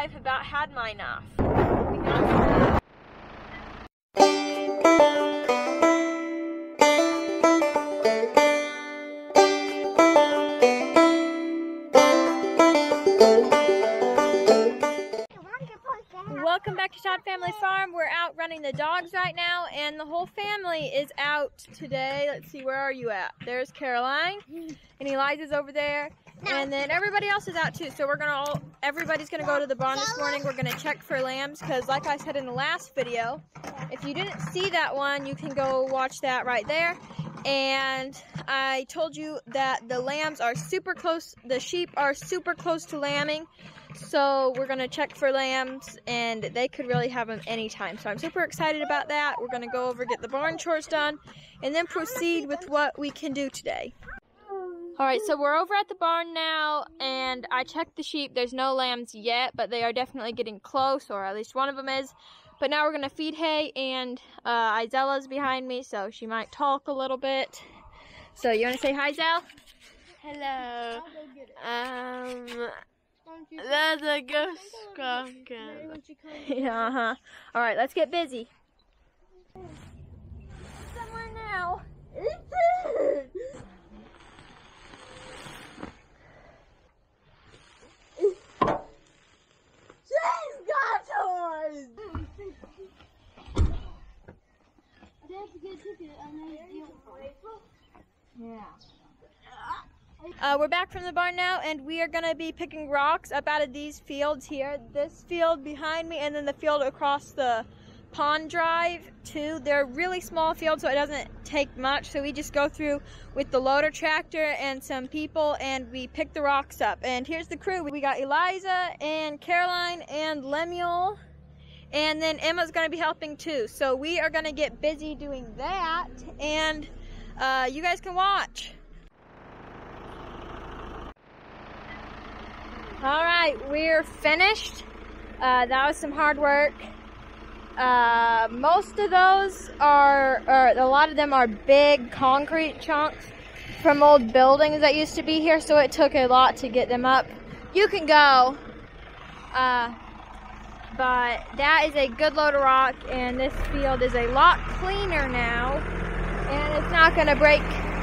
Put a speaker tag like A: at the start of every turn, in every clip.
A: I've about had my enough. Out running the dogs right now, and the whole family is out today. Let's see, where are you at? There's Caroline, and Eliza's over there, and then everybody else is out too. So we're gonna all, everybody's gonna go to the barn this morning. We're gonna check for lambs, because like I said in the last video, if you didn't see that one, you can go watch that right there. And I told you that the lambs are super close, the sheep are super close to lambing. So we're gonna check for lambs and they could really have them anytime. So I'm super excited about that. We're gonna go over, get the barn chores done, and then proceed with what we can do today. All right, so we're over at the barn now, and I checked the sheep. There's no lambs yet, but they are definitely getting close, or at least one of them is. But now we're gonna feed hay, and uh, Izella's behind me, so she might talk a little bit. So you wanna say hi, Zell?
B: Hello. Um, there's a ghost skunk.
A: yeah, uh-huh. All right, let's get busy. Somewhere now.
B: She's got toys.
A: Uh, we're back from the barn now, and we are gonna be picking rocks up out of these fields here. This field behind me, and then the field across the pond drive too. They're really small fields, so it doesn't take much. So we just go through with the loader tractor and some people, and we pick the rocks up. And here's the crew. We got Eliza and Caroline and Lemuel. And then Emma's gonna be helping too. So we are gonna get busy doing that, and uh, you guys can watch. All right, we're finished. Uh, that was some hard work. Uh, most of those are, or a lot of them are big concrete chunks from old buildings that used to be here, so it took a lot to get them up. You can go, uh, but that is a good load of rock, and this field is a lot cleaner now, and it's not going to break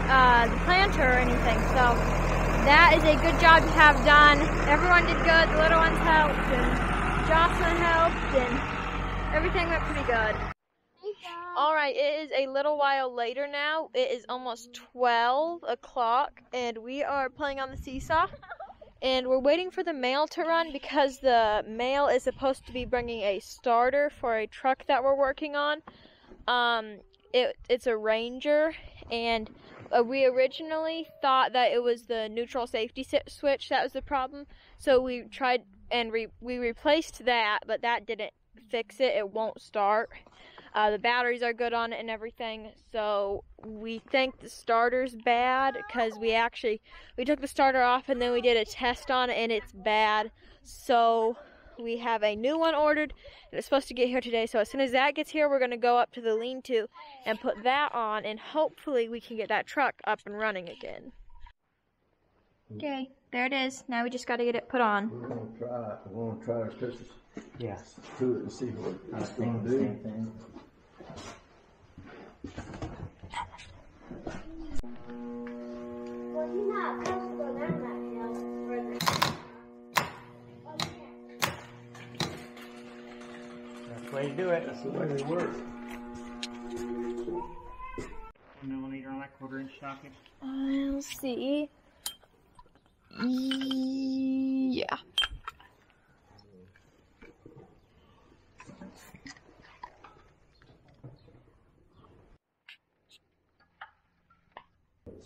A: uh, the planter or anything, so that is a good job to have done. Everyone did good. The little ones helped, and Jocelyn helped, and everything went pretty good. All right, it is a little while later now. It is almost 12 o'clock, and we are playing on the seesaw. And we're waiting for the mail to run because the mail is supposed to be bringing a starter for a truck that we're working on. Um, it, it's a Ranger, and uh, we originally thought that it was the neutral safety switch that was the problem. So we tried and re- we replaced that, but that didn't fix it. It won't start. Uh, the batteries are good on it and everything. So we think the starter's bad because we actually we took the starter off and then we did a test on it and it's bad. So we have a new one ordered and it's supposed to get here today. So as soon as that gets here, we're going to go up to the lean-to and put that on and hopefully we can get that truck up and running again. Okay, there it is. Now we just got to get it put on.
C: We're gonna try, we're gonna try our closest
D: Yes.
C: to it and see what
D: I
C: it's gonna do.
D: same That's the way to do it.
C: That's the way they work.
D: Millimeter on that quarter inch socket.
A: I'll see. Yeah.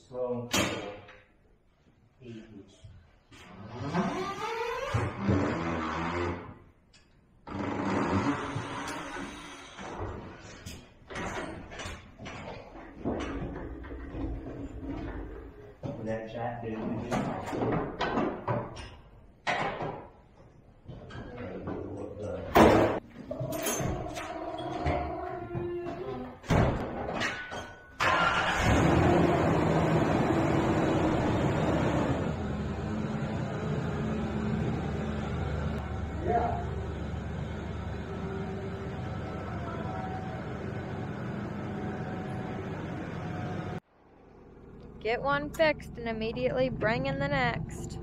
D: So. That chat did
C: Yeah.
A: Get one fixed and immediately bring in the next.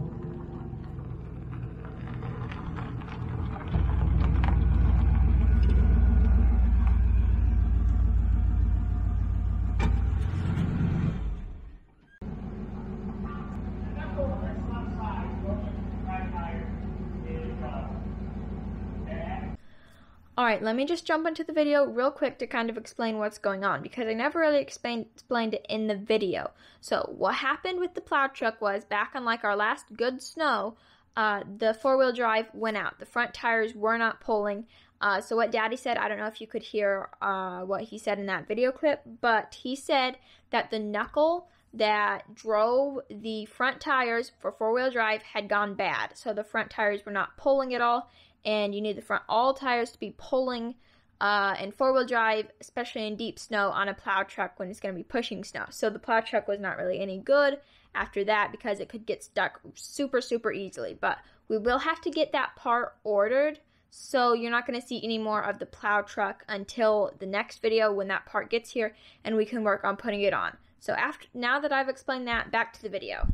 A: Alright, let me just jump into the video real quick to kind of explain what's going on because I never really explained, explained it in the video. So, what happened with the plow truck was back on like our last good snow, uh, the four wheel drive went out. The front tires were not pulling. Uh, so, what daddy said, I don't know if you could hear uh, what he said in that video clip, but he said that the knuckle that drove the front tires for four wheel drive had gone bad. So, the front tires were not pulling at all and you need the front all tires to be pulling uh, in four wheel drive, especially in deep snow on a plow truck when it's going to be pushing snow. So the plow truck was not really any good after that because it could get stuck super, super easily. But we will have to get that part ordered. So you're not going to see any more of the plow truck until the next video when that part gets here and we can work on putting it on. So after now that I've explained that, back to the video.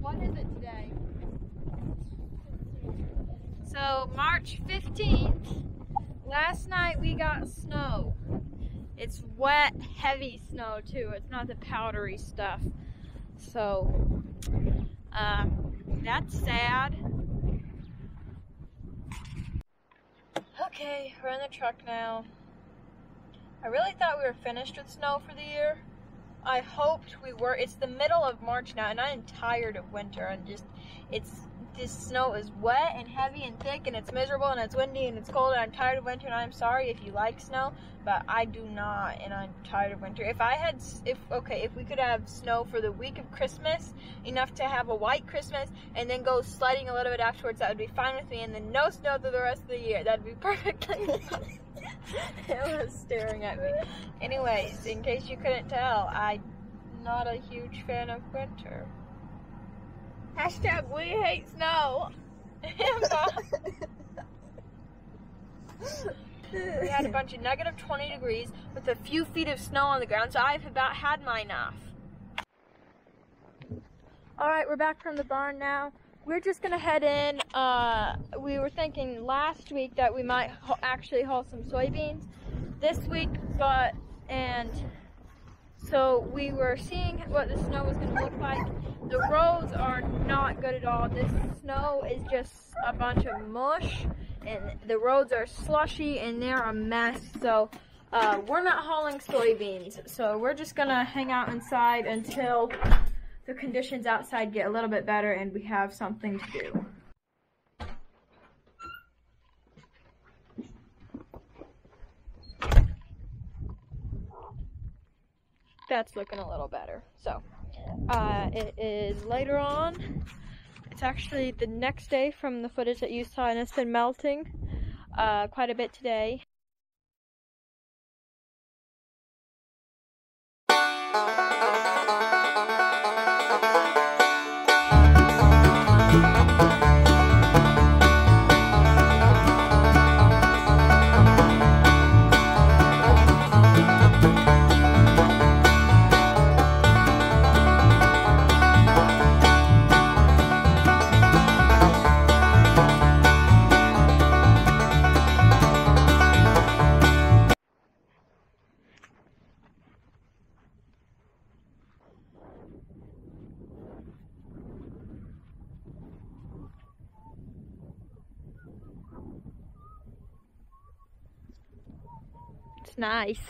A: What is it today? So, March 15th, last night we got snow. It's wet, heavy snow too. It's not the powdery stuff. So, uh, that's sad. Okay, we're in the truck now. I really thought we were finished with snow for the year. I hoped we were. It's the middle of March now, and I'm tired of winter. And just, it's this snow is wet and heavy and thick, and it's miserable, and it's windy, and it's cold, and I'm tired of winter. And I'm sorry if you like snow, but I do not, and I'm tired of winter. If I had, if okay, if we could have snow for the week of Christmas, enough to have a white Christmas, and then go sledding a little bit afterwards, that would be fine with me. And then no snow through the rest of the year, that'd be perfectly. it was staring at me. Anyways, in case you couldn't tell, I'm not a huge fan of winter. Hashtag we hate snow. we had a bunch of negative 20 degrees with a few feet of snow on the ground, so I've about had my enough. Alright, we're back from the barn now. We're just gonna head in. Uh, we were thinking last week that we might ho- actually haul some soybeans this week, but and so we were seeing what the snow was gonna look like. The roads are not good at all. This snow is just a bunch of mush, and the roads are slushy and they're a mess. So uh, we're not hauling soybeans. So we're just gonna hang out inside until the conditions outside get a little bit better and we have something to do. That's looking a little better. So, uh, it is later on. It's actually the next day from the footage that you saw, and it's been melting uh, quite a bit today. Nice.